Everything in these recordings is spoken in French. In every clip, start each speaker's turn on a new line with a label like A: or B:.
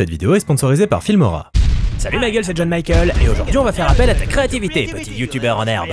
A: Cette vidéo est sponsorisée par Filmora.
B: Salut ma gueule, c'est John Michael, et aujourd'hui on va faire appel à ta créativité, petit youtubeur en herbe.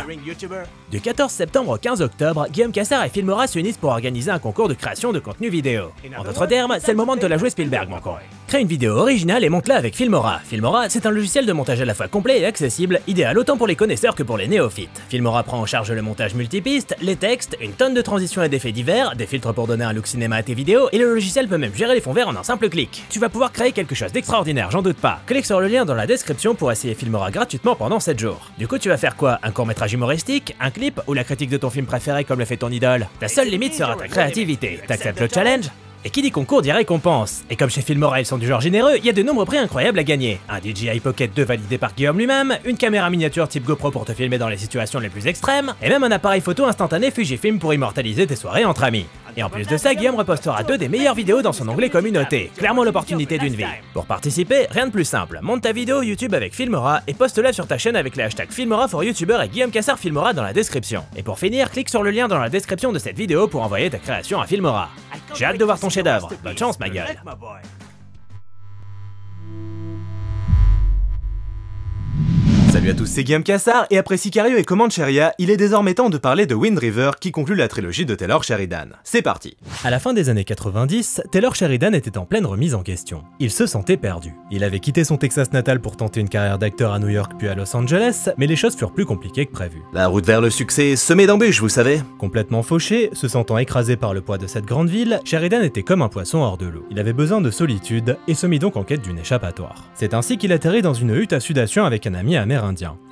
B: Du 14 septembre au 15 octobre, Guillaume Cassar et Filmora s'unissent pour organiser un concours de création de contenu vidéo. En d'autres termes, c'est le moment de te la jouer Spielberg mon con. Crée une vidéo originale et monte-la avec Filmora. Filmora, c'est un logiciel de montage à la fois complet et accessible, idéal autant pour les connaisseurs que pour les néophytes. Filmora prend en charge le montage multipiste, les textes, une tonne de transitions et d'effets divers, des filtres pour donner un look cinéma à tes vidéos, et le logiciel peut même gérer les fonds verts en un simple clic. Tu vas pouvoir créer quelque chose d'extraordinaire, j'en doute pas. Clique sur le lien dans la description pour essayer Filmora gratuitement pendant 7 jours. Du coup, tu vas faire quoi? Un court métrage humoristique? Un clip? Ou la critique de ton film préféré comme le fait ton idole? Ta seule limite sera ta créativité. T'acceptes le challenge? Et qui dit concours dit récompense. Et comme chez Filmora ils sont du genre généreux, il y a de nombreux prix incroyables à gagner. Un DJI Pocket 2 validé par Guillaume lui-même, une caméra miniature type GoPro pour te filmer dans les situations les plus extrêmes, et même un appareil photo instantané Fujifilm pour immortaliser tes soirées entre amis. Et en plus de ça, Guillaume repostera deux des meilleures vidéos dans son onglet communauté. Clairement l'opportunité d'une vie. Pour participer, rien de plus simple. Monte ta vidéo YouTube avec Filmora et poste-la sur ta chaîne avec les hashtags Filmora for YouTuber et Guillaume Cassar Filmora dans la description. Et pour finir, clique sur le lien dans la description de cette vidéo pour envoyer ta création à Filmora. J'ai hâte de voir ton chef-d'œuvre. Bonne chance, ma gueule.
A: Salut à tous, c'est Guillaume Cassar, et après Sicario et Comancheria, il est désormais temps de parler de Wind River qui conclut la trilogie de Taylor Sheridan. C'est parti À la fin des années 90, Taylor Sheridan était en pleine remise en question. Il se sentait perdu. Il avait quitté son Texas natal pour tenter une carrière d'acteur à New York puis à Los Angeles, mais les choses furent plus compliquées que prévu.
C: La route vers le succès semée d'embûches, vous savez.
A: Complètement fauché, se sentant écrasé par le poids de cette grande ville, Sheridan était comme un poisson hors de l'eau. Il avait besoin de solitude et se mit donc en quête d'une échappatoire. C'est ainsi qu'il atterrit dans une hutte à sudation avec un ami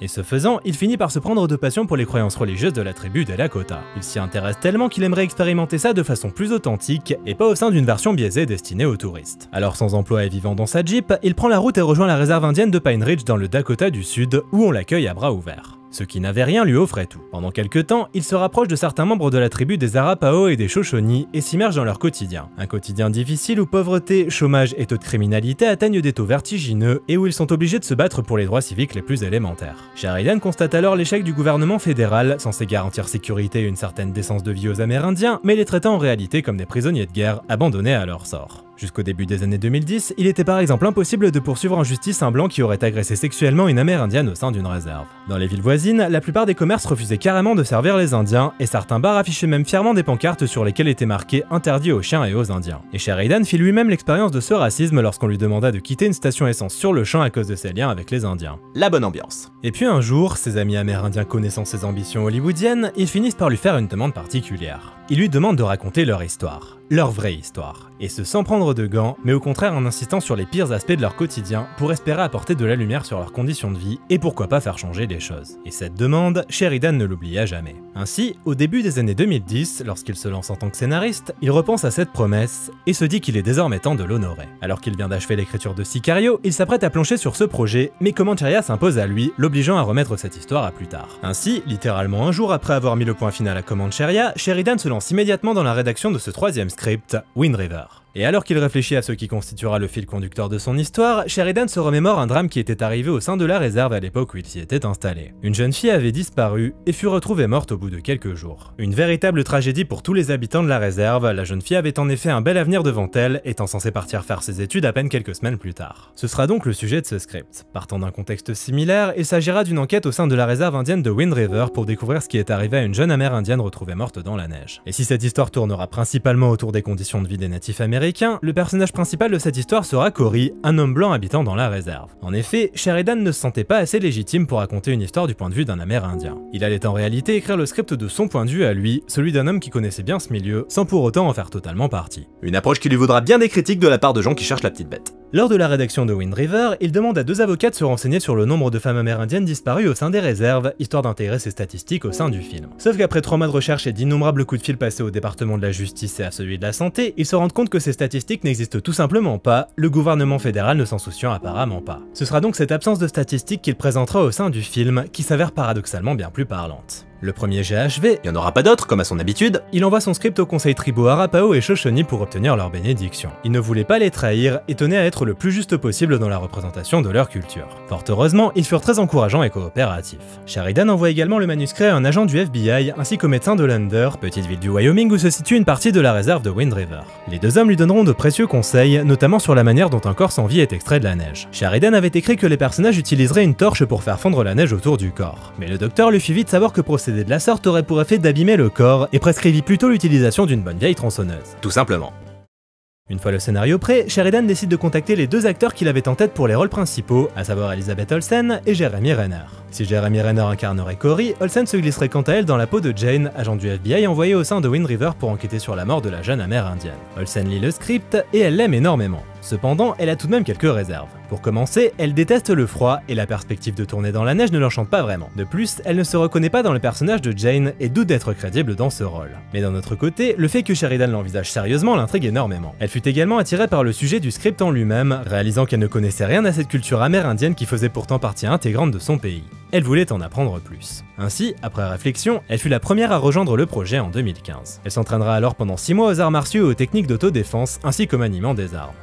A: Et ce faisant, il finit par se prendre de passion pour les croyances religieuses de la tribu des Lakota. Il s'y intéresse tellement qu'il aimerait expérimenter ça de façon plus authentique et pas au sein d'une version biaisée destinée aux touristes. Alors sans emploi et vivant dans sa Jeep, il prend la route et rejoint la réserve indienne de Pine Ridge dans le Dakota du Sud où on l'accueille à bras ouverts. Ceux qui n'avaient rien lui offraient tout. Pendant quelques temps, il se rapproche de certains membres de la tribu des Arapaho et des Shoshone et s'immerge dans leur quotidien. Un quotidien difficile où pauvreté, chômage et taux de criminalité atteignent des taux vertigineux et où ils sont obligés de se battre pour les droits civiques les plus élémentaires. Sheridan constate alors l'échec du gouvernement fédéral, censé garantir sécurité et une certaine décence de vie aux Amérindiens, mais les traitant en réalité comme des prisonniers de guerre abandonnés à leur sort. Jusqu'au début des années 2010, il était par exemple impossible de poursuivre en justice un blanc qui aurait agressé sexuellement une amérindienne au sein d'une réserve. Dans les villes voisines, la plupart des commerces refusaient carrément de servir les Indiens, et certains bars affichaient même fièrement des pancartes sur lesquelles était marqué interdit aux chiens et aux Indiens. Et Sheridan fit lui-même l'expérience de ce racisme lorsqu'on lui demanda de quitter une station essence sur le champ à cause de ses liens avec les Indiens.
C: La bonne ambiance.
A: Et puis un jour, ses amis amérindiens connaissant ses ambitions hollywoodiennes, ils finissent par lui faire une demande particulière. Ils lui demandent de raconter leur histoire, leur vraie histoire, et ce sans prendre de gants, mais au contraire en insistant sur les pires aspects de leur quotidien pour espérer apporter de la lumière sur leurs conditions de vie et pourquoi pas faire changer les choses. Et cette demande, Sheridan ne l'oublia jamais. Ainsi, au début des années 2010, lorsqu'il se lance en tant que scénariste, il repense à cette promesse et se dit qu'il est désormais temps de l'honorer. Alors qu'il vient d'achever l'écriture de Sicario, il s'apprête à plancher sur ce projet, mais Comancheria s'impose à lui, l'obligeant à remettre cette histoire à plus tard. Ainsi, littéralement un jour après avoir mis le point final à Comancheria, Sheridan se lance immédiatement dans la rédaction de ce troisième script, Wind River. Et alors qu'il réfléchit à ce qui constituera le fil conducteur de son histoire, Sheridan se remémore un drame qui était arrivé au sein de la réserve à l'époque où il s'y était installé. Une jeune fille avait disparu et fut retrouvée morte au bout de quelques jours. Une véritable tragédie pour tous les habitants de la réserve, la jeune fille avait en effet un bel avenir devant elle, étant censée partir faire ses études à peine quelques semaines plus tard. Ce sera donc le sujet de ce script. Partant d'un contexte similaire, il s'agira d'une enquête au sein de la réserve indienne de Wind River pour découvrir ce qui est arrivé à une jeune amérindienne retrouvée morte dans la neige. Et si cette histoire tournera principalement autour des conditions de vie des natifs américains, le personnage principal de cette histoire sera Cory, un homme blanc habitant dans la réserve. En effet, Sheridan ne se sentait pas assez légitime pour raconter une histoire du point de vue d'un amérindien. Il allait en réalité écrire le script de son point de vue à lui, celui d'un homme qui connaissait bien ce milieu, sans pour autant en faire totalement partie.
C: Une approche qui lui vaudra bien des critiques de la part de gens qui cherchent la petite bête.
A: Lors de la rédaction de Wind River, il demande à deux avocats de se renseigner sur le nombre de femmes amérindiennes disparues au sein des réserves, histoire d'intégrer ces statistiques au sein du film. Sauf qu'après trois mois de recherche et d'innombrables coups de fil passés au département de la justice et à celui de la santé, ils se rendent compte que ces statistiques n'existent tout simplement pas, le gouvernement fédéral ne s'en souciant apparemment pas. Ce sera donc cette absence de statistiques qu'il présentera au sein du film, qui s'avère paradoxalement bien plus parlante. Le premier GHV,
C: Il y en aura pas d'autres, comme à son habitude.
A: il envoie son script au conseil tribaux Arapao et Shoshone pour obtenir leur bénédiction. Il ne voulait pas les trahir et tenait à être le plus juste possible dans la représentation de leur culture. Fort heureusement, ils furent très encourageants et coopératifs. Sheridan envoie également le manuscrit à un agent du FBI ainsi qu'au médecin de Lander, petite ville du Wyoming où se situe une partie de la réserve de Wind River. Les deux hommes lui donneront de précieux conseils, notamment sur la manière dont un corps sans vie est extrait de la neige. Sheridan avait écrit que les personnages utiliseraient une torche pour faire fondre la neige autour du corps. Mais le docteur lui fit vite savoir que procéder de la sorte aurait pour effet d'abîmer le corps et prescrivit plutôt l'utilisation d'une bonne vieille tronçonneuse.
C: Tout simplement.
A: Une fois le scénario prêt, Sheridan décide de contacter les deux acteurs qu'il avait en tête pour les rôles principaux, à savoir Elizabeth Olsen et Jeremy Renner. Si Jeremy Renner incarnerait Cory, Olsen se glisserait quant à elle dans la peau de Jane, agent du FBI envoyé au sein de Wind River pour enquêter sur la mort de la jeune amérindienne. Olsen lit le script et elle l'aime énormément. Cependant, elle a tout de même quelques réserves. Pour commencer, elle déteste le froid et la perspective de tourner dans la neige ne l'enchante pas vraiment. De plus, elle ne se reconnaît pas dans le personnage de Jane et doute d'être crédible dans ce rôle. Mais d'un autre côté, le fait que Sheridan l'envisage sérieusement l'intrigue énormément. Elle fut également attirée par le sujet du script en lui-même, réalisant qu'elle ne connaissait rien à cette culture amérindienne qui faisait pourtant partie intégrante de son pays. Elle voulait en apprendre plus. Ainsi, après réflexion, elle fut la première à rejoindre le projet en 2015. Elle s'entraînera alors pendant 6 mois aux arts martiaux et aux techniques d'autodéfense, ainsi qu'au maniement des armes.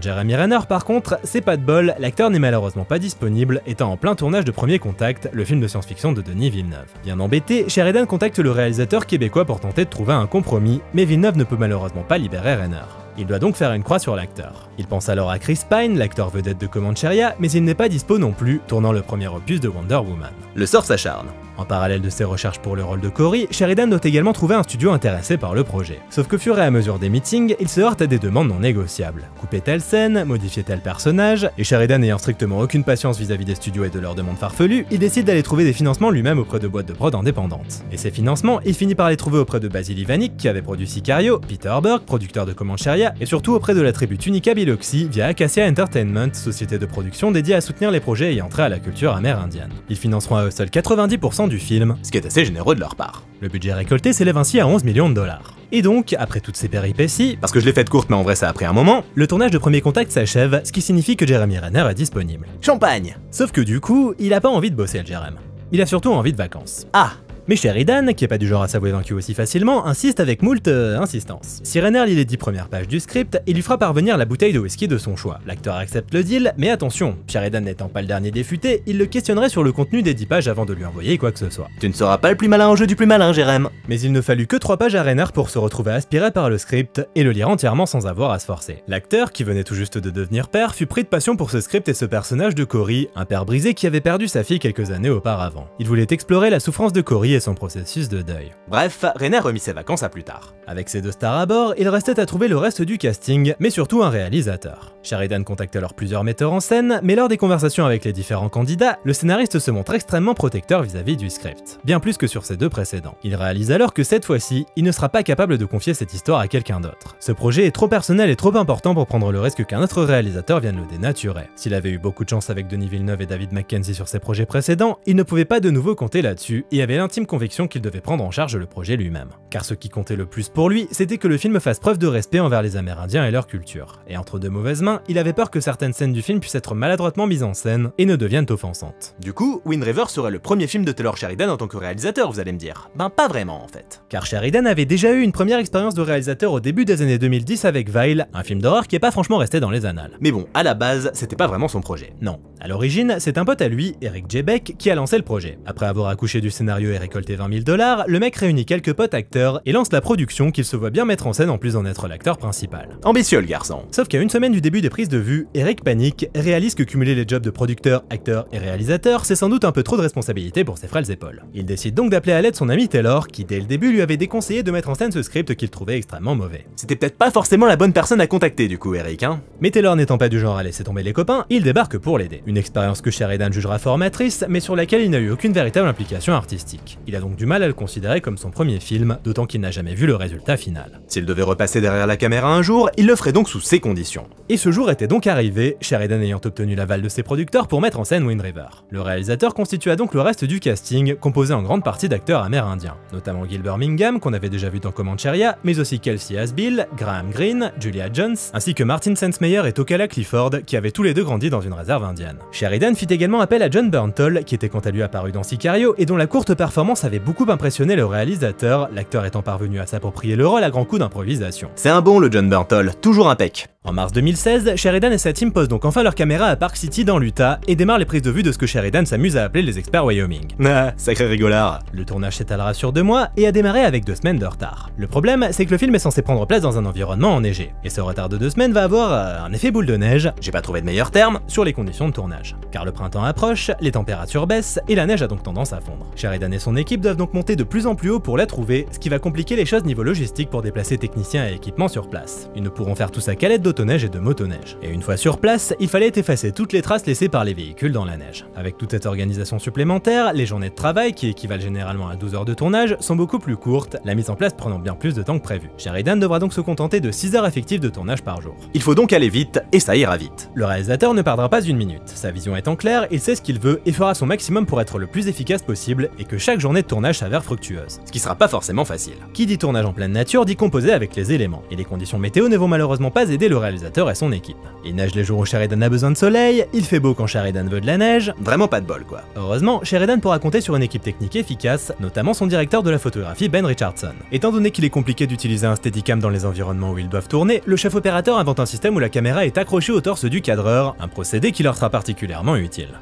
A: Jeremy Renner par contre, c'est pas de bol, l'acteur n'est malheureusement pas disponible, étant en plein tournage de Premier Contact, le film de science-fiction de Denis Villeneuve. Bien embêté, Sheridan contacte le réalisateur québécois pour tenter de trouver un compromis, mais Villeneuve ne peut malheureusement pas libérer Renner. Il doit donc faire une croix sur l'acteur. Il pense alors à Chris Pine, l'acteur vedette de Comancheria, mais il n'est pas dispo non plus, tournant le premier opus de Wonder Woman.
C: Le sort s'acharne.
A: En parallèle de ses recherches pour le rôle de Cory, Sheridan doit également trouver un studio intéressé par le projet. Sauf que fur et à mesure des meetings, il se heurte à des demandes non négociables. Couper telle scène, modifier tel personnage, et Sheridan n'ayant strictement aucune patience vis-à-vis des studios et de leurs demandes farfelues, il décide d'aller trouver des financements lui-même auprès de boîtes de prod indépendantes. Et ces financements, il finit par les trouver auprès de Basil Ivanik, qui avait produit Sicario, Peter Burke, producteur de Comancheria, et surtout auprès de la tribu Tunica Biloxi via Acacia Entertainment, société de production dédiée à soutenir les projets ayant trait à la culture amérindienne. Ils financeront à eux seuls 90% du film,
C: Ce qui est assez généreux de leur part.
A: le budget récolté s'élève ainsi à 11 millions de dollars. Et donc, après toutes ces péripéties,
C: Parce que je l'ai faite courte, mais en vrai ça a pris un moment.
A: le tournage de Premier Contact s'achève, ce qui signifie que Jeremy Renner est disponible.
C: Champagne
A: Sauf que du coup, il a pas envie de bosser le Jerem. Il a surtout envie de vacances.
C: Ah
A: Mais Sheridan, qui est pas du genre à s'avouer vaincu aussi facilement, insiste avec moult euh, insistance. Si Renner lit les 10 premières pages du script, il lui fera parvenir la bouteille de whisky de son choix. L'acteur accepte le deal, mais attention, Sheridan n'étant pas le dernier des futés, il le questionnerait sur le contenu des 10 pages avant de lui envoyer quoi que ce soit.
C: Tu ne seras pas le plus malin au jeu du plus malin, Jérém.
A: Mais il ne fallut que 3 pages à Renner pour se retrouver aspiré par le script et le lire entièrement sans avoir à se forcer. L'acteur, qui venait tout juste de devenir père, fut pris de passion pour ce script et ce personnage de Cory, un père brisé qui avait perdu sa fille quelques années auparavant. Il voulait explorer la souffrance de Cory et son processus de deuil.
C: Bref, Renner remit ses vacances à plus tard.
A: Avec ces deux stars à bord, il restait à trouver le reste du casting, mais surtout un réalisateur. Sheridan contacte alors plusieurs metteurs en scène, mais lors des conversations avec les différents candidats, le scénariste se montre extrêmement protecteur vis-à-vis du script, bien plus que sur ses deux précédents. Il réalise alors que cette fois-ci, il ne sera pas capable de confier cette histoire à quelqu'un d'autre. Ce projet est trop personnel et trop important pour prendre le risque qu'un autre réalisateur vienne le dénaturer. S'il avait eu beaucoup de chance avec Denis Villeneuve et David Mackenzie sur ses projets précédents, il ne pouvait pas de nouveau compter là-dessus et avait l'intime conviction qu'il devait prendre en charge le projet lui-même. Car ce qui comptait le plus pour lui, c'était que le film fasse preuve de respect envers les Amérindiens et leur culture. Et entre de mauvaises mains, il avait peur que certaines scènes du film puissent être maladroitement mises en scène et ne deviennent offensantes.
C: Du coup, Wind River serait le premier film de Taylor Sheridan en tant que réalisateur, vous allez me dire. Ben pas vraiment en fait.
A: Car Sheridan avait déjà eu une première expérience de réalisateur au début des années 2010 avec Vile, un film d'horreur qui est pas franchement resté dans les annales.
C: Mais bon, à la base, c'était pas vraiment son projet.
A: Non. À l'origine, c'est un pote à lui, Eric J. Beck, qui a lancé le projet. Après avoir accouché du scénario et récolté 20 000 dollars, le mec réunit quelques potes acteurs et lance la production qu'il se voit bien mettre en scène en plus d'en être l'acteur principal.
C: Ambitieux le garçon.
A: Sauf qu'à une semaine du début des prises de vue, Eric panique, réalise que cumuler les jobs de producteur, acteur et réalisateur, c'est sans doute un peu trop de responsabilité pour ses frêles épaules. Il décide donc d'appeler à l'aide son ami Taylor, qui dès le début lui avait déconseillé de mettre en scène ce script qu'il trouvait extrêmement mauvais.
C: C'était peut-être pas forcément la bonne personne à contacter du coup, Eric, hein.
A: Mais Taylor n'étant pas du genre à laisser tomber les copains, il débarque pour l'aider. Une expérience que Sheridan jugera formatrice, mais sur laquelle il n'a eu aucune véritable implication artistique. Il a donc du mal à le considérer comme son premier film, d'autant qu'il n'a jamais vu le résultat final.
C: S'il devait repasser derrière la caméra un jour, il le ferait donc sous ces conditions.
A: Et ce jour était donc arrivé, Sheridan ayant obtenu l'aval de ses producteurs pour mettre en scène Wind River. Le réalisateur constitua donc le reste du casting, composé en grande partie d'acteurs amérindiens, notamment Gilbert Mingham, qu'on avait déjà vu dans Comancheria, mais aussi Kelsey Asbill, Graham Greene, Julia Jones, ainsi que Martin Sensmeyer et Tokala Clifford, qui avaient tous les deux grandi dans une réserve indienne. Sheridan fit également appel à John Burntle, qui était quant à lui apparu dans Sicario et dont la courte performance performance avait beaucoup impressionné le réalisateur, l'acteur étant parvenu à s'approprier le rôle à grands coups d'improvisation.
C: C'est un bon le John Burntle, toujours impec.
A: En mars 2016, Sheridan et sa team posent donc enfin leur caméra à Park City dans l'Utah et démarrent les prises de vue de ce que Sheridan s'amuse à appeler les experts Wyoming.
C: Ah, sacré rigolard.
A: Le tournage s'étalera sur deux mois et a démarré avec deux semaines de retard. Le problème, c'est que le film est censé prendre place dans un environnement enneigé, et ce retard de deux semaines va avoir euh, un effet boule de neige,
C: J'ai pas trouvé de meilleur terme.
A: sur les conditions de tournage. Car le printemps approche, les températures baissent et la neige a donc tendance à fondre. Sheridan et son équipe doivent donc monter de plus en plus haut pour la trouver, ce qui va compliquer les choses niveau logistique pour déplacer techniciens et équipements sur place. Ils ne pourront faire tout ça qu'à l'aide d'autoneige et de motoneige. Et une fois sur place, il fallait effacer toutes les traces laissées par les véhicules dans la neige. Avec toute cette organisation supplémentaire, les journées de travail, qui équivalent généralement à 12 heures de tournage, sont beaucoup plus courtes, la mise en place prenant bien plus de temps que prévu. Sheridan devra donc se contenter de 6 heures effectives de tournage par jour.
C: Il faut donc aller vite, et ça ira vite.
A: Le réalisateur ne perdra pas une minute. Sa vision étant claire, il sait ce qu'il veut et fera son maximum pour être le plus efficace possible et que chaque journée de tournage s'avère fructueuse.
C: Ce qui sera pas forcément facile.
A: Qui dit tournage en pleine nature dit composer avec les éléments, et les conditions météo ne vont malheureusement pas aider le réalisateur et son équipe. Il neige les jours où Sheridan a besoin de soleil, il fait beau quand Sheridan veut de la neige.
C: Vraiment pas de bol quoi.
A: Heureusement, Sheridan pourra compter sur une équipe technique efficace, notamment son directeur de la photographie Ben Richardson. Étant donné qu'il est compliqué d'utiliser un steadicam dans les environnements où ils doivent tourner, le chef opérateur invente un système où la caméra est accrochée au torse du cadreur, un procédé qui leur sera particulièrement utile.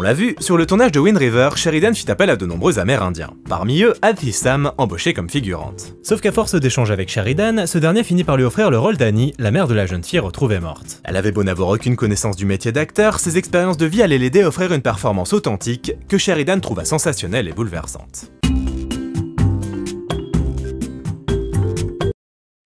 C: On l'a vu, sur le tournage de Wind River, Sheridan fit appel à de nombreux Amérindiens. Parmi eux, Athi Sam, embauchée comme figurante.
A: Sauf qu'à force d'échanges avec Sheridan, ce dernier finit par lui offrir le rôle d'Annie, la mère de la jeune fille retrouvée morte.
C: Elle avait beau n'avoir aucune connaissance du métier d'acteur, ses expériences de vie allaient l'aider à offrir une performance authentique que Sheridan trouva sensationnelle et bouleversante.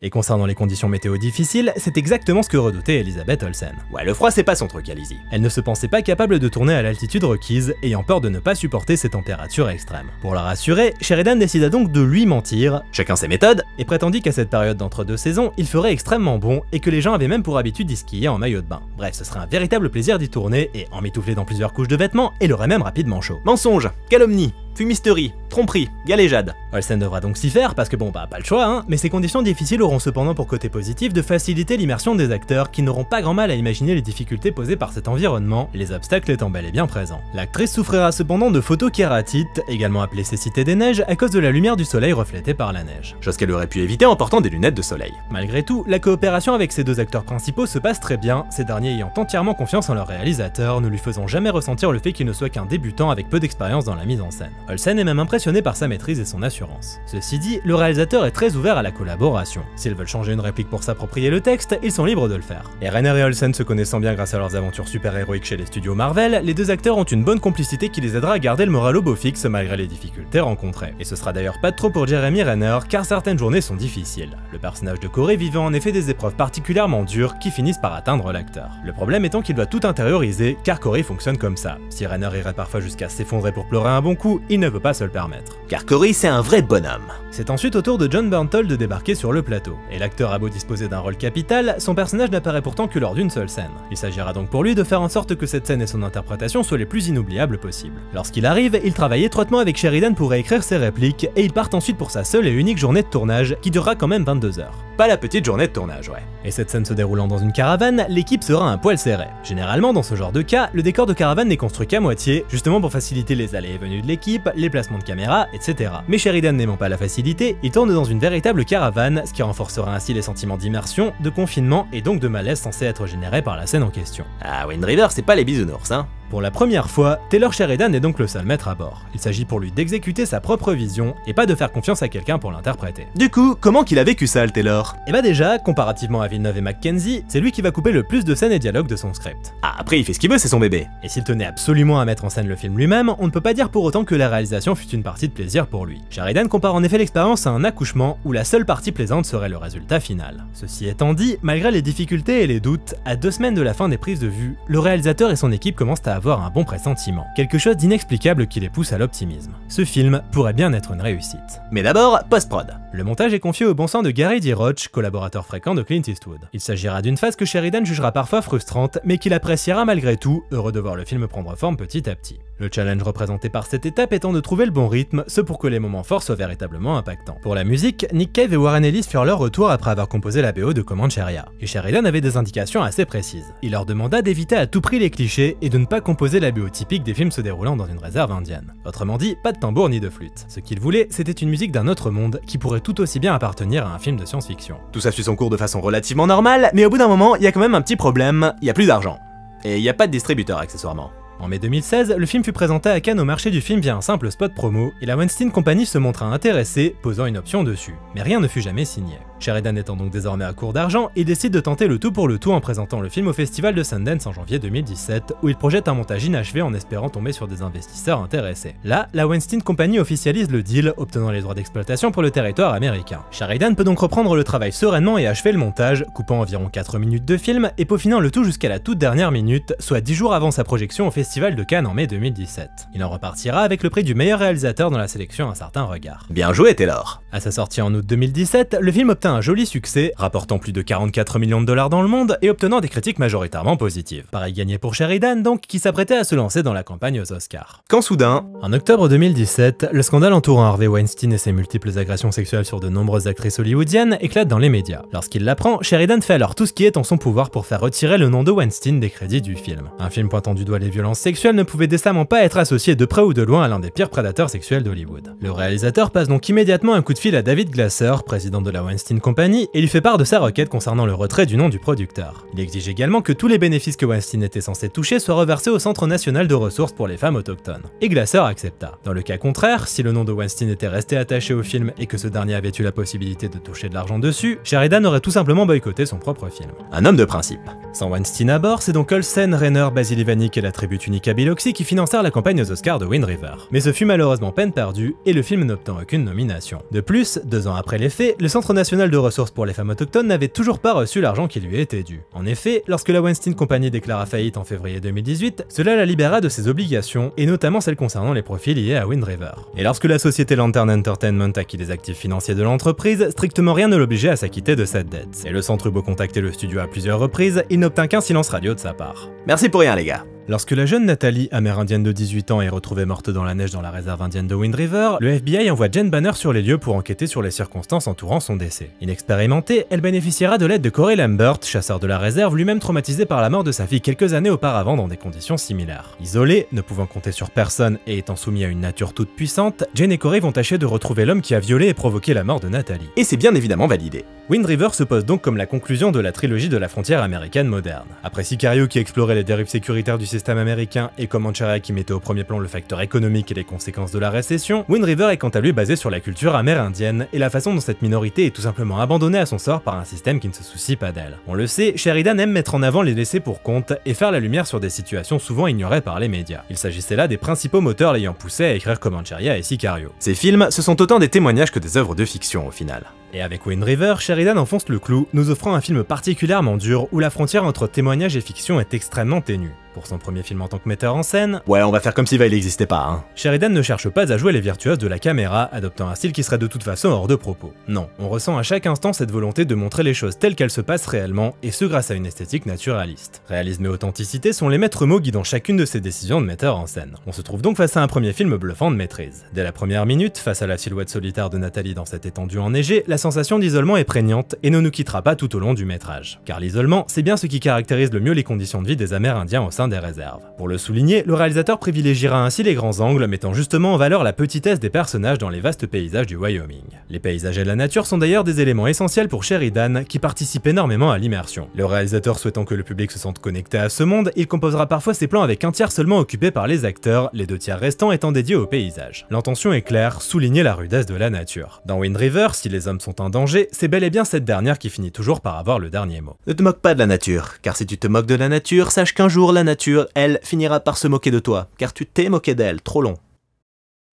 A: Et concernant les conditions météo difficiles, c'est exactement ce que redoutait Elisabeth Olsen.
C: Ouais, le froid c'est pas son truc, Alizzy.
A: Elle ne se pensait pas capable de tourner à l'altitude requise, ayant peur de ne pas supporter ces températures extrêmes. Pour la rassurer, Sheridan décida donc de lui mentir,
C: Chacun ses méthodes.
A: et prétendit qu'à cette période d'entre deux saisons, il ferait extrêmement bon et que les gens avaient même pour habitude d'y skier en maillot de bain. Bref, ce serait un véritable plaisir d'y tourner et, emmitouflé dans plusieurs couches de vêtements, elle aurait même rapidement chaud.
C: Mensonge, calomnie, fumisterie, tromperie, galéjade.
A: Olsen devra donc s'y faire parce que bon bah pas le choix hein, mais ces conditions difficiles auront cependant pour côté positif de faciliter l'immersion des acteurs qui n'auront pas grand mal à imaginer les difficultés posées par cet environnement, les obstacles étant bel et bien présents. L'actrice souffrira cependant de photokératite, également appelée cécité des neiges, à cause de la lumière du soleil reflétée par la neige.
C: Chose qu'elle aurait pu éviter en portant des lunettes de soleil.
A: Malgré tout, la coopération avec ces deux acteurs principaux se passe très bien, ces derniers ayant entièrement confiance en leur réalisateur, ne lui faisant jamais ressentir le fait qu'il ne soit qu'un débutant avec peu d'expérience dans la mise en scène. Olsen est même impressionné par sa maîtrise et son assurance. Ceci dit, le réalisateur est très ouvert à la collaboration. S'ils veulent changer une réplique pour s'approprier le texte, ils sont libres de le faire. Et Renner et Olsen se connaissant bien grâce à leurs aventures super-héroïques chez les studios Marvel, les deux acteurs ont une bonne complicité qui les aidera à garder le moral au beau fixe malgré les difficultés rencontrées. Et ce sera d'ailleurs pas trop pour Jeremy Renner, car certaines journées sont difficiles. Le personnage de Corey vivant en effet des épreuves particulièrement dures qui finissent par atteindre l'acteur. Le problème étant qu'il doit tout intérioriser, car Corey fonctionne comme ça. Si Renner irait parfois jusqu'à s'effondrer pour pleurer un bon coup, il ne veut pas se le permettre.
C: Car Corey c'est un vrai bonhomme.
A: C'est ensuite au tour de John Bernthal de débarquer sur le plateau, et l'acteur a beau disposer d'un rôle capital, son personnage n'apparaît pourtant que lors d'une seule scène. Il s'agira donc pour lui de faire en sorte que cette scène et son interprétation soient les plus inoubliables possibles. Lorsqu'il arrive, il travaille étroitement avec Sheridan pour réécrire ses répliques, et ils partent ensuite pour sa seule et unique journée de tournage, qui durera quand même 22 heures.
C: Pas la petite journée de tournage, ouais.
A: Et cette scène se déroulant dans une caravane, l'équipe sera un poil serré. Généralement, dans ce genre de cas, le décor de caravane n'est construit qu'à moitié, justement pour faciliter les allées et venues de l'équipe, les placements de caméra, etc. Mais Sheridan n'aimant pas la facilité, il tourne dans une véritable caravane, ce qui renforcera ainsi les sentiments d'immersion, de confinement et donc de malaise censés être générés par la scène en question.
C: Ah, Wind River c'est pas les bisounours, hein.
A: Pour la première fois, Taylor Sheridan est donc le seul maître à bord. Il s'agit pour lui d'exécuter sa propre vision et pas de faire confiance à quelqu'un pour l'interpréter.
C: Du coup, comment qu'il a vécu ça, le Taylor?
A: Et bah déjà, comparativement à Villeneuve et Mackenzie, c'est lui qui va couper le plus de scènes et dialogues de son script.
C: Ah, après il fait ce qu'il veut, c'est son bébé.
A: Et s'il tenait absolument à mettre en scène le film lui-même, on ne peut pas dire pour autant que la réalisation fut une partie de plaisir pour lui. Sheridan compare en effet l'expérience à un accouchement où la seule partie plaisante serait le résultat final. Ceci étant dit, malgré les difficultés et les doutes, à deux semaines de la fin des prises de vue, le réalisateur et son équipe commencent à avoir un bon pressentiment. Quelque chose d'inexplicable qui les pousse à l'optimisme. Ce film pourrait bien être une réussite.
C: Mais d'abord, post-prod.
A: Le montage est confié au bon sens de Gary D. Roach, collaborateur fréquent de Clint Eastwood. Il s'agira d'une phase que Sheridan jugera parfois frustrante, mais qu'il appréciera malgré tout, heureux de voir le film prendre forme petit à petit. Le challenge représenté par cette étape étant de trouver le bon rythme, ce pour que les moments forts soient véritablement impactants. Pour la musique, Nick Cave et Warren Ellis furent leur retour après avoir composé la BO de Comancheria, et Sheridan avait des indications assez précises. Il leur demanda d'éviter à tout prix les clichés et de ne pas composer la BO typique des films se déroulant dans une réserve indienne. Autrement dit, pas de tambour ni de flûte. Ce qu'il voulait, c'était une musique d'un autre monde qui pourrait tout aussi bien appartenir à un film de science-fiction.
C: Tout ça suit son cours de façon relativement normale, mais au bout d'un moment, il y a quand même un petit problème, il y a plus d'argent. Et il n'y a pas de distributeur accessoirement.
A: En mai 2016, le film fut présenté à Cannes au marché du film via un simple spot promo, et la Weinstein Company se montra intéressée, posant une option dessus. Mais rien ne fut jamais signé. Sheridan étant donc désormais à court d'argent, il décide de tenter le tout pour le tout en présentant le film au festival de Sundance en janvier 2017, où il projette un montage inachevé en espérant tomber sur des investisseurs intéressés. Là, la Weinstein Company officialise le deal, obtenant les droits d'exploitation pour le territoire américain. Sheridan peut donc reprendre le travail sereinement et achever le montage, coupant environ 4 minutes de film et peaufinant le tout jusqu'à la toute dernière minute, soit 10 jours avant sa projection au festival de Cannes en mai 2017. Il en repartira avec le prix du meilleur réalisateur dans la sélection Un certain regard.
C: Bien joué Taylor
A: À sa sortie en août 2017, le film un joli succès, rapportant plus de 44 millions de dollars dans le monde et obtenant des critiques majoritairement positives. Pareil gagné pour Sheridan donc, qui s'apprêtait à se lancer dans la campagne aux Oscars.
C: Quand soudain,
A: en octobre 2017, le scandale entourant Harvey Weinstein et ses multiples agressions sexuelles sur de nombreuses actrices hollywoodiennes éclate dans les médias. Lorsqu'il l'apprend, Sheridan fait alors tout ce qui est en son pouvoir pour faire retirer le nom de Weinstein des crédits du film. Un film pointant du doigt les violences sexuelles ne pouvait décemment pas être associé de près ou de loin à l'un des pires prédateurs sexuels d'Hollywood. Le réalisateur passe donc immédiatement un coup de fil à David Glasser, président de la Weinstein Company, et lui fait part de sa requête concernant le retrait du nom du producteur. Il exige également que tous les bénéfices que Weinstein était censé toucher soient reversés au Centre national de ressources pour les femmes autochtones. Et Glasser accepta. Dans le cas contraire, si le nom de Weinstein était resté attaché au film et que ce dernier avait eu la possibilité de toucher de l'argent dessus, Sheridan aurait tout simplement boycotté son propre film.
C: Un homme de principe.
A: Sans Weinstein à bord, c'est donc Olsen, Renner, Basil Ivanik et la tribu Tunica Biloxi qui financèrent la campagne aux Oscars de Wind River. Mais ce fut malheureusement peine perdue et le film n'obtint aucune nomination. De plus, deux ans après les faits, le Centre national de ressources pour les femmes autochtones n'avait toujours pas reçu l'argent qui lui était dû. En effet, lorsque la Weinstein Company déclara faillite en février 2018, cela la libéra de ses obligations, et notamment celles concernant les profits liés à Wind River. Et lorsque la société Lantern Entertainment acquit les actifs financiers de l'entreprise, strictement rien ne l'obligeait à s'acquitter de cette dette. Et le centre eut beau contacter le studio à plusieurs reprises, il n'obtint qu'un silence radio de sa part.
C: Merci pour rien les gars.
A: Lorsque la jeune Nathalie, amérindienne de 18 ans, est retrouvée morte dans la neige dans la réserve indienne de Wind River, le FBI envoie Jen Banner sur les lieux pour enquêter sur les circonstances entourant son décès. Inexpérimentée, elle bénéficiera de l'aide de Corey Lambert, chasseur de la réserve, lui-même traumatisé par la mort de sa fille quelques années auparavant dans des conditions similaires. Isolée, ne pouvant compter sur personne et étant soumis à une nature toute puissante, Jen et Corey vont tâcher de retrouver l'homme qui a violé et provoqué la mort de Nathalie.
C: Et c'est bien évidemment validé.
A: Wind River se pose donc comme la conclusion de la trilogie de la frontière américaine moderne. Après Sicario qui explorait les dérives sécuritaires du système américain et Comancheria qui mettait au premier plan le facteur économique et les conséquences de la récession, Wind River est quant à lui basé sur la culture amérindienne et la façon dont cette minorité est tout simplement abandonnée à son sort par un système qui ne se soucie pas d'elle. On le sait, Sheridan aime mettre en avant les laissés pour compte et faire la lumière sur des situations souvent ignorées par les médias. Il s'agissait là des principaux moteurs l'ayant poussé à écrire Comancheria et Sicario.
C: Ces films, ce sont autant des témoignages que des œuvres de fiction au final.
A: Et avec Wind River, enfonce le clou, nous offrant un film particulièrement dur où la frontière entre témoignage et fiction est extrêmement ténue. Pour son premier film en tant que metteur en scène,
C: Ouais, on va faire comme si il n'existait pas, hein.
A: Sheridan ne cherche pas à jouer les virtuoses de la caméra, adoptant un style qui serait de toute façon hors de propos. Non, on ressent à chaque instant cette volonté de montrer les choses telles qu'elles se passent réellement, et ce grâce à une esthétique naturaliste. Réalisme et authenticité sont les maîtres mots guidant chacune de ses décisions de metteur en scène. On se trouve donc face à un premier film bluffant de maîtrise. Dès la première minute, face à la silhouette solitaire de Nathalie dans cette étendue enneigée, la sensation d'isolement est prégnante et ne nous quittera pas tout au long du métrage. Car l'isolement, c'est bien ce qui caractérise le mieux les conditions de vie des Amérindiens au sein des réserves. Pour le souligner, le réalisateur privilégiera ainsi les grands angles, mettant justement en valeur la petitesse des personnages dans les vastes paysages du Wyoming. Les paysages et la nature sont d'ailleurs des éléments essentiels pour Sheridan, qui participe énormément à l'immersion. Le réalisateur souhaitant que le public se sente connecté à ce monde, il composera parfois ses plans avec un tiers seulement occupé par les acteurs, les deux tiers restants étant dédiés au paysage. L'intention est claire, souligner la rudesse de la nature. Dans Wind River, si les hommes sont en danger, c'est bel et bien cette dernière qui finit toujours par avoir le dernier mot.
C: Ne te moque pas de la nature, car si tu te moques de la nature, sache qu'un jour la nature, elle, finira par se moquer de toi, car tu t'es moqué d'elle trop long.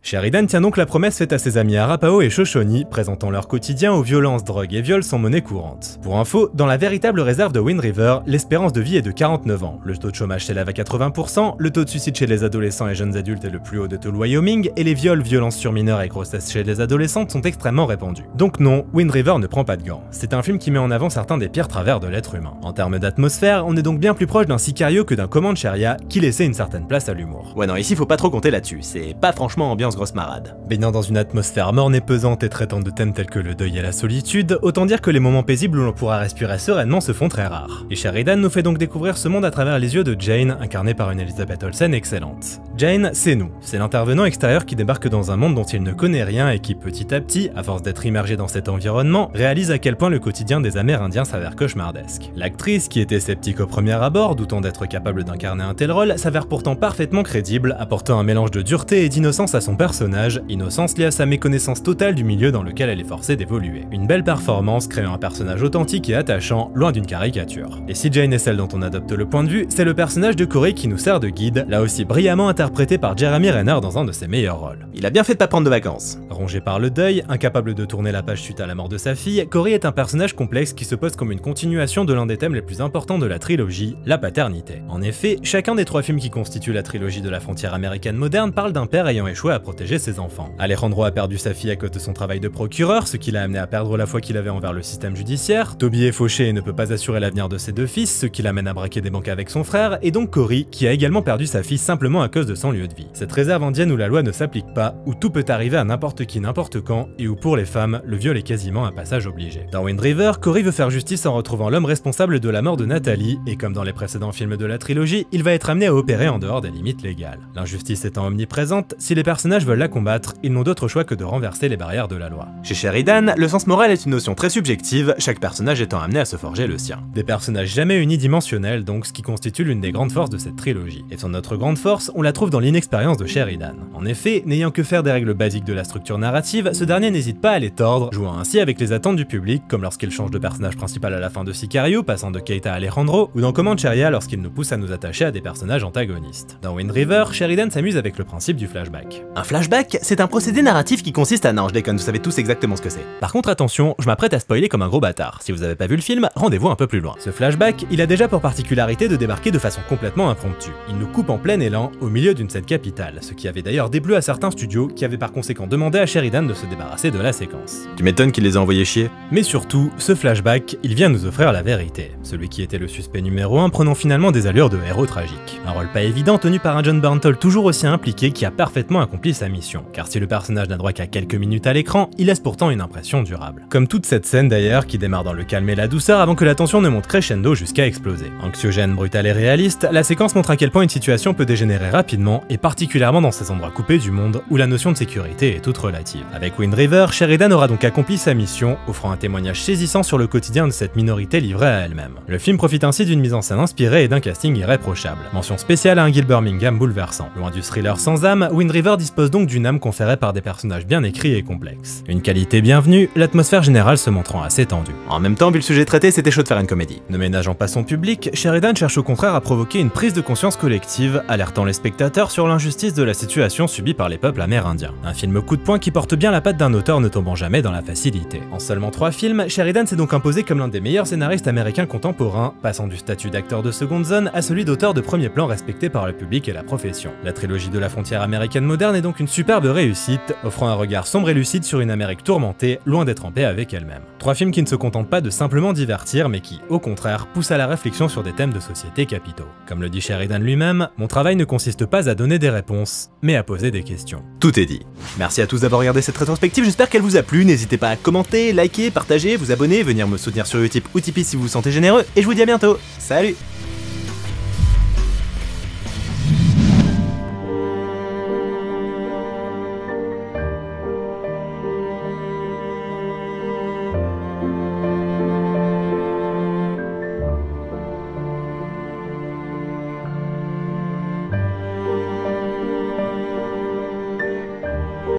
A: Sheridan tient donc la promesse faite à ses amis Arapaho et Shoshone, présentant leur quotidien où violence, drogue et viol sont monnaie courante. Pour info, dans la véritable réserve de Wind River, l'espérance de vie est de 49 ans, le taux de chômage s'élève à 80%, le taux de suicide chez les adolescents et jeunes adultes est le plus haut de tout le Wyoming, et les viols, violences sur mineurs et grossesses chez les adolescentes sont extrêmement répandus. Donc non, Wind River ne prend pas de gants. C'est un film qui met en avant certains des pires travers de l'être humain. En termes d'atmosphère, on est donc bien plus proche d'un Sicario que d'un Command Sharia qui laissait une certaine place à l'humour.
B: Ouais non, ici faut pas trop compter là-dessus, c'est pas franchement ambiance grosse marade.
A: Baignant dans une atmosphère morne et pesante et traitant de thèmes tels que le deuil et la solitude, autant dire que les moments paisibles où l'on pourra respirer sereinement se font très rares. Et Sheridan nous fait donc découvrir ce monde à travers les yeux de Jane, incarnée par une Elizabeth Olsen excellente. Jane, c'est nous. C'est l'intervenant extérieur qui débarque dans un monde dont il ne connaît rien et qui petit à petit, à force d'être immergé dans cet environnement, réalise à quel point le quotidien des Amérindiens s'avère cauchemardesque. L'actrice, qui était sceptique au premier abord, doutant d'être capable d'incarner un tel rôle, s'avère pourtant parfaitement crédible, apportant un mélange de dureté et d'innocence à son personnage, innocence liée à sa méconnaissance totale du milieu dans lequel elle est forcée d'évoluer. Une belle performance créant un personnage authentique et attachant, loin d'une caricature. Et si Jane est celle dont on adopte le point de vue, c'est le personnage de Corey qui nous sert de guide, là aussi brillamment interprété par Jeremy Renner dans un de ses meilleurs rôles.
B: Il a bien fait de pas prendre de vacances.
A: Rongé par le deuil, incapable de tourner la page suite à la mort de sa fille, Corey est un personnage complexe qui se pose comme une continuation de l'un des thèmes les plus importants de la trilogie, la paternité. En effet, chacun des trois films qui constituent la trilogie de la frontière américaine moderne parle d'un père ayant échoué à protéger ses enfants. Alejandro a perdu sa fille à cause de son travail de procureur, ce qui l'a amené à perdre la foi qu'il avait envers le système judiciaire. Toby est fauché et ne peut pas assurer l'avenir de ses deux fils, ce qui l'amène à braquer des banques avec son frère, et donc Cory, qui a également perdu sa fille simplement à cause de son lieu de vie. Cette réserve indienne où la loi ne s'applique pas, où tout peut arriver à n'importe qui n'importe quand, et où pour les femmes, le viol est quasiment un passage obligé. Dans Wind River, Cory veut faire justice en retrouvant l'homme responsable de la mort de Nathalie, et comme dans les précédents films de la trilogie, il va être amené à opérer en dehors des limites légales. L'injustice étant omniprésente, si les personnages veulent la combattre, ils n'ont d'autre choix que de renverser les barrières de la loi.
B: Chez Sheridan, le sens moral est une notion très subjective, chaque personnage étant amené à se forger le sien.
A: Des personnages jamais unidimensionnels donc, ce qui constitue l'une des grandes forces de cette trilogie. Et son autre grande force, on la trouve dans l'inexpérience de Sheridan. En effet, n'ayant que faire des règles basiques de la structure narrative, ce dernier n'hésite pas à les tordre, jouant ainsi avec les attentes du public, comme lorsqu'il change de personnage principal à la fin de Sicario, passant de Keita à Alejandro, ou dans Command Sharia lorsqu'il nous pousse à nous attacher à des personnages antagonistes. Dans Wind River, Sheridan s'amuse avec le principe du flashback.
B: Flashback, c'est un procédé narratif qui consiste à... Non, je déconne, vous savez tous exactement ce que c'est.
A: Par contre attention, je m'apprête à spoiler comme un gros bâtard. Si vous avez pas vu le film, rendez-vous un peu plus loin. Ce flashback, il a déjà pour particularité de débarquer de façon complètement impromptue. Il nous coupe en plein élan, au milieu d'une scène capitale, ce qui avait d'ailleurs déplu à certains studios qui avaient par conséquent demandé à Sheridan de se débarrasser de la séquence.
B: Tu m'étonnes qu'il les a envoyés chier.
A: Mais surtout, ce flashback, il vient nous offrir la vérité. Celui qui était le suspect numéro 1 prenant finalement des allures de héros tragique. Un rôle pas évident tenu par un John Burntle toujours aussi impliqué qui a parfaitement accompli sa mission. Car si le personnage n'a droit qu'à quelques minutes à l'écran, il laisse pourtant une impression durable. Comme toute cette scène d'ailleurs qui démarre dans le calme et la douceur avant que la tension ne monte crescendo jusqu'à exploser. Anxiogène, brutale et réaliste, la séquence montre à quel point une situation peut dégénérer rapidement et particulièrement dans ces endroits coupés du monde où la notion de sécurité est toute relative. Avec Wind River, Sheridan aura donc accompli sa mission, offrant un témoignage saisissant sur le quotidien de cette minorité livrée à elle-même. Le film profite ainsi d'une mise en scène inspirée et d'un casting irréprochable. Mention spéciale à un Gil Birmingham bouleversant. Loin du thriller sans âme, Wind River dispose donc d'une âme conférée par des personnages bien écrits et complexes. Une qualité bienvenue, l'atmosphère générale se montrant assez tendue.
B: En même temps, vu le sujet traité, c'était chaud de faire une comédie.
A: Ne ménageant pas son public, Sheridan cherche au contraire à provoquer une prise de conscience collective, alertant les spectateurs sur l'injustice de la situation subie par les peuples amérindiens. Un film coup de poing qui porte bien la patte d'un auteur ne tombant jamais dans la facilité. En seulement trois films, Sheridan s'est donc imposé comme l'un des meilleurs scénaristes américains contemporains, passant du statut d'acteur de seconde zone à celui d'auteur de premier plan respecté par le public et la profession. La trilogie de la frontière américaine moderne est donc une superbe réussite, offrant un regard sombre et lucide sur une Amérique tourmentée, loin d'être en paix avec elle-même. Trois films qui ne se contentent pas de simplement divertir, mais qui, au contraire, poussent à la réflexion sur des thèmes de société capitaux. Comme le dit Sheridan lui-même, mon travail ne consiste pas à donner des réponses, mais à poser des questions.
B: Tout est dit. Merci à tous d'avoir regardé cette rétrospective, j'espère qu'elle vous a plu, n'hésitez pas à commenter, liker, partager, vous abonner, venir me soutenir sur Utip ou Tipeee si vous vous sentez généreux, et je vous dis à bientôt Salut